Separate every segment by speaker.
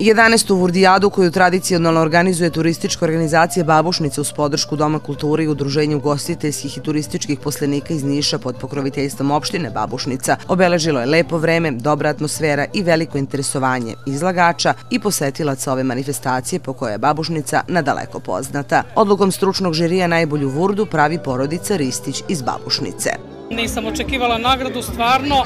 Speaker 1: 11. Vurdijadu koju tradicionalno organizuje turistička organizacija Babušnica uz podršku Doma kulture i udruženja ugostiteljskih i turističkih poslenika iz Niša pod pokroviteljstvom opštine Babušnica obeležilo je lepo vreme, dobra atmosfera i veliko interesovanje izlagača i posetilaca ove manifestacije po kojoj je Babušnica nadaleko poznata. Odlukom stručnog žirija najbolju Vurdu pravi porodica Ristić iz Babušnice.
Speaker 2: Nisam očekivala nagradu, stvarno.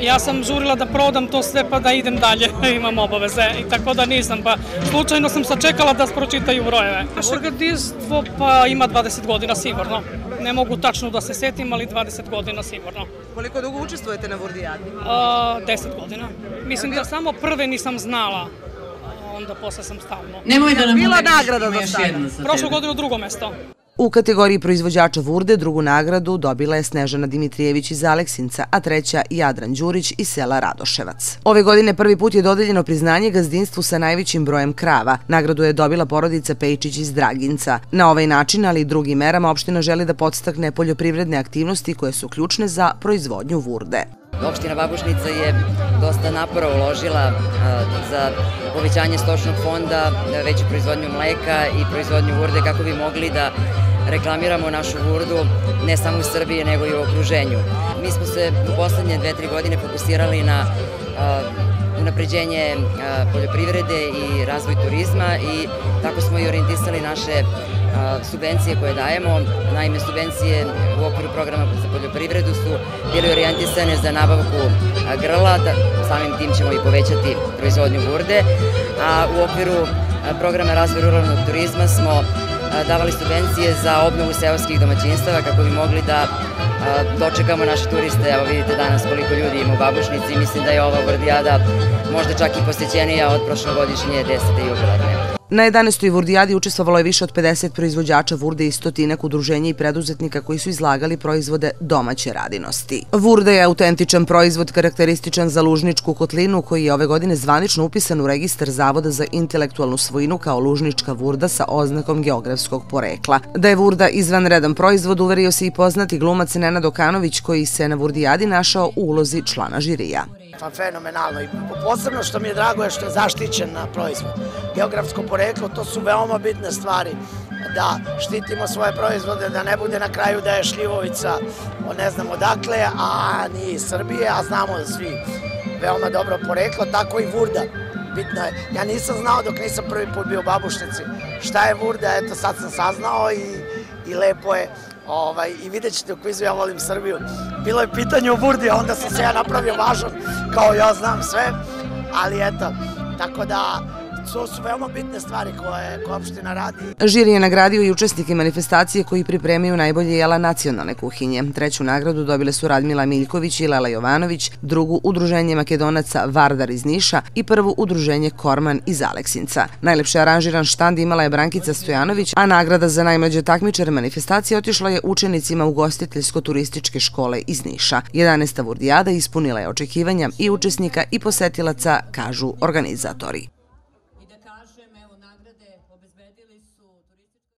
Speaker 2: Ja sam žurila da prodam to sve pa da idem dalje, imam obaveze. I tako da nisam, pa slučajno sam sačekala da pročitaju brojeve. Naše gardijstvo pa ima 20 godina sigurno. Ne mogu tačno da se setim, ali 20 godina sigurno.
Speaker 1: Koliko dugo učestvujete na Vurdijadi?
Speaker 2: A, 10 godina. Mislim da samo prve nisam znala onda posle sam stalno.
Speaker 3: Nemoj da nam
Speaker 1: Bila nagrada do sada.
Speaker 2: Prošlu godinu drugo mesto.
Speaker 1: U kategoriji proizvođača Vurde drugu nagradu dobila je Snežana Dimitrijević iz Aleksinca, a treća Jadran Đurić iz sela Radoševac. Ove godine prvi put je dodeljeno priznanje gazdinstvu sa najvećim brojem krava. Nagradu je dobila porodica Pejčić iz Draginca. Na ovaj način, ali i drugim merama, opština želi da podstakne poljoprivredne aktivnosti koje su ključne za proizvodnju Vurde.
Speaker 4: Opština Babušnica je dosta napora uložila za povećanje stočnog fonda, veću proizvodnju mleka i proizvodnju vurde kako bi mogli da reklamiramo našu vurdu ne samo u Srbiji nego i u okruženju. Mi smo se u poslednje dve, tri godine fokusirali na unapređenje poljoprivrede i razvoj turizma i tako smo i orijentisali naše subvencije koje dajemo. Naime, subvencije u okviru programa za poljoprivredu su bili orijentisane za nabavku grla, da samim tim ćemo i povećati proizvodnju burde, a u okviru programa razvoja ruralnog turizma smo davali subvencije za obnovu seoskih domaćinstava kako bi mogli da dočekamo naše turiste. Evo vidite danas koliko ljudi ima u Babušnici. Mislim da je ova Vrdijada možda čak i posećenija od prošlogodišnje 10. jubilarne.
Speaker 1: Na 11. Vurdijadi učestvovalo je više od 50 proizvođača Vurde i stotinak udruženja i preduzetnika koji su izlagali proizvode domaće radinosti. Vurda je autentičan proizvod karakterističan za Lužničku kotlinu koji je ove godine zvanično upisan u registar Zavoda za intelektualnu svojinu kao Lužnička Vurda sa oznakom geografskog porekla. Da je Vurda izvanredan proizvod uverio se i poznati glumac Nenad Okanović koji se na Vurdijadi našao u ulozi člana žirija
Speaker 5: pa fenomenalno i posebno što mi je drago je što je zaštićen na proizvod. Geografsko poreklo, to su veoma bitne stvari da štitimo svoje proizvode, da ne bude na kraju da je šljivovica ne znam odakle, a ni iz Srbije, a znamo da svi veoma dobro poreklo, tako i vurda. Bitno je. Ja nisam znao dok nisam prvi put bio u babušnici šta je vurda, eto sad sam saznao i, i lepo je Ovaj, I vidjet ćete u kvizu Ja volim Srbiju. Bilo je pitanje o Burdi, a onda sam se ja napravio važan, kao ja znam sve. Ali eto, tako da To su veoma bitne stvari koje, koje opština radi.
Speaker 1: Žiri je nagradio i učesnike manifestacije koji pripremaju najbolje jela nacionalne kuhinje. Treću nagradu dobile su Radmila Miljković i Lela Jovanović, drugu Udruženje Makedonaca Vardar iz Niša i prvu Udruženje Korman iz Aleksinca. Najlepše aranžiran štand imala je Brankica Stojanović, a nagrada za najmlađe takmičare manifestacije otišla je učenicima ugostiteljsko-turističke škole iz Niša. 11. Vurdijada ispunila je očekivanja i učesnika i posetilaca, kažu organizatori.